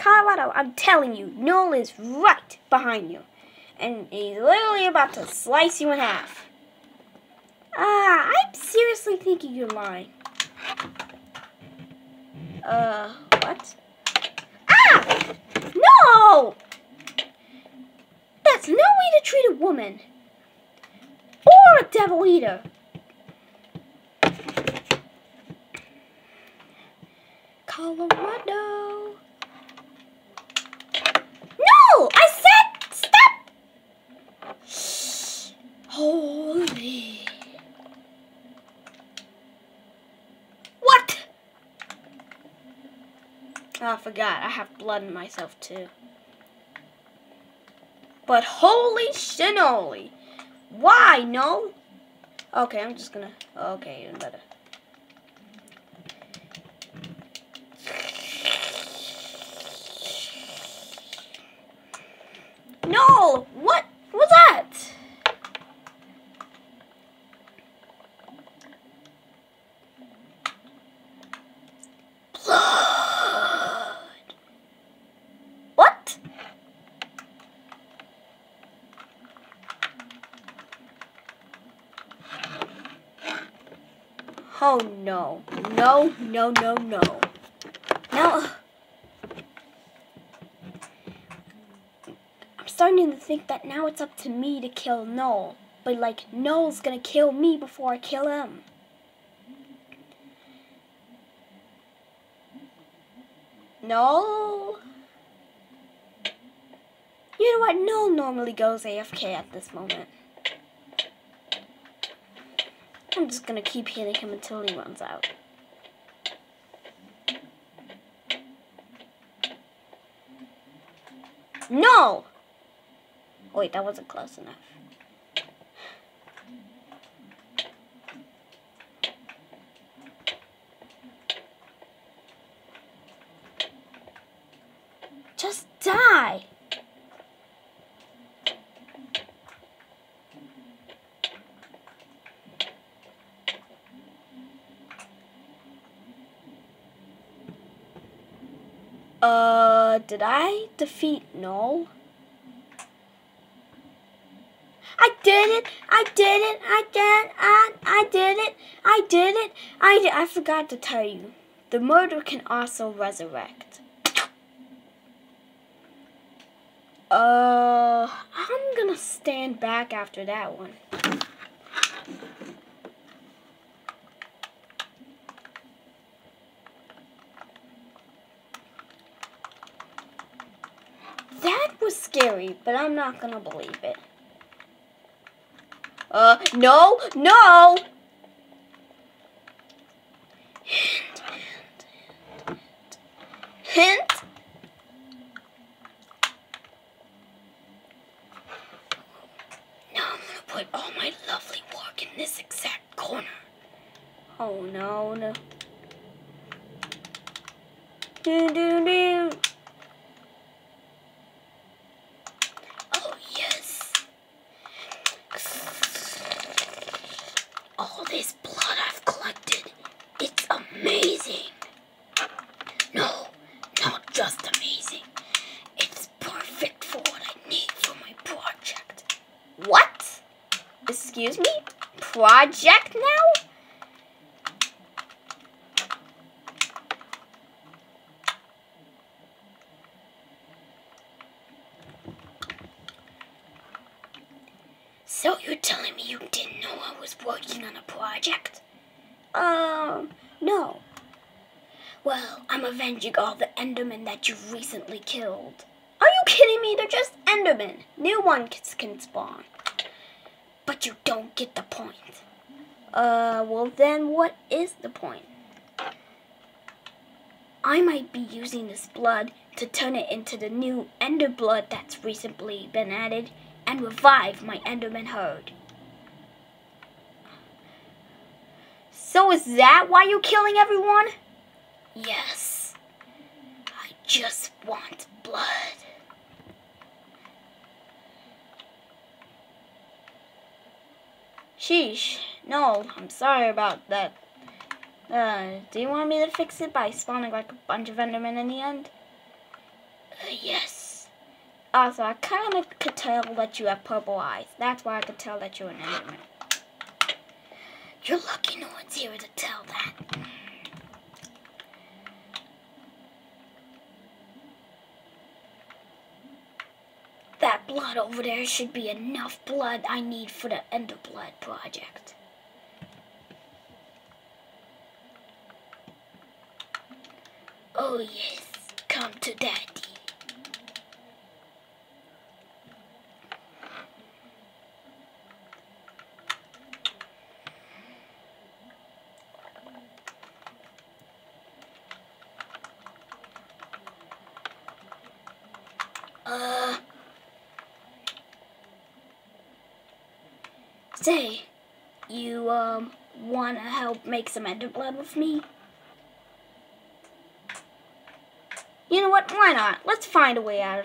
Colorado, I'm telling you, Null is right behind you. And he's literally about to slice you in half. Ah, I'm seriously thinking you're lying. Uh, what? Ah! No! That's no way to treat a woman. Or a devil eater. Colorado. No! I said stop! Holy. What? Oh, I forgot. I have blood in myself too. But holy shinoli. Why? No? Okay, I'm just gonna. Okay, even better. No! What was that? Blood. What? Oh no. No, no, no, no. No. I'm starting to think that now it's up to me to kill Null. But like, Null's gonna kill me before I kill him. No. You know what? Null normally goes AFK at this moment. I'm just gonna keep hitting him until he runs out. No! Wait, that wasn't close enough. Just die! Uh, did I defeat Null? I did it! I did it! I did! I, I did it! I did it! I did, I forgot to tell you. The murder can also resurrect. Uh, I'm gonna stand back after that one. That was scary, but I'm not gonna believe it. Uh, no, no! Hint, hint, hint, hint. Now I'm gonna put all my lovely work in this exact corner. Oh no, no. Do do do. Oh, yes. All this blood I've collected, it's amazing. No, not just amazing. It's perfect for what I need for my project. What? Excuse me? Project now? So you're telling me you didn't know I was working on a project? Um, no. Well, I'm avenging all the Endermen that you've recently killed. Are you kidding me? They're just Endermen. New ones can spawn. But you don't get the point. Uh, well then what is the point? I might be using this blood to turn it into the new Ender blood that's recently been added and revive my Enderman herd. So is that why you're killing everyone? Yes. I just want blood. Sheesh. No, I'm sorry about that. Uh, do you want me to fix it by spawning like a bunch of Endermen in the end? Uh, yes. Also, I kind of could tell that you have purple eyes. That's why I could tell that you're an Enderman. You're lucky no one's here to tell that. That blood over there should be enough blood I need for the Ender Blood project. Oh yes, come to daddy. Uh, say, you um want to help make some ender blood with me? You know what? Why not? Let's find a way out of